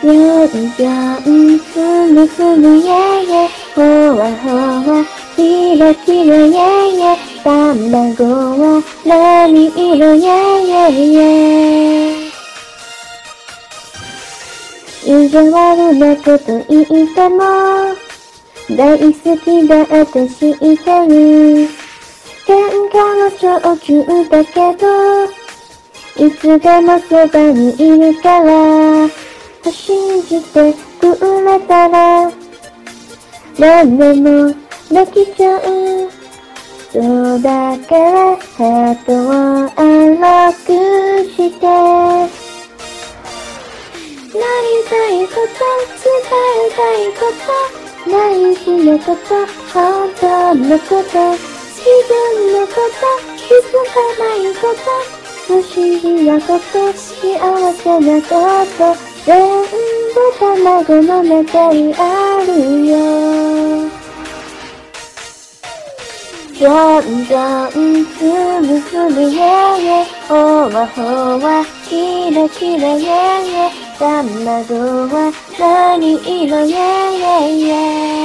ぴょんぴょん、ふむふむイェイェイ、ほわほわ、キラキライェイェイ、卵は何色イェイェイイェイ。意地悪なこと言っても、大好きだって知ってる。喧嘩の長中だけど、いつでもそばにいるから、信じてくれたら、何でもできちゃう。そうだからハートを荒くして、なりたいこと、伝えたいこと、大事なこと、本当のこと、自分のこと、気づかないこと、不思議なこと、幸せなこと、全部卵の中にあるよ。じゃんじゃん、つむつむイェイイェイ、ほわほわ、キラキライェイイェイ、卵は何色イェイイェイイェイ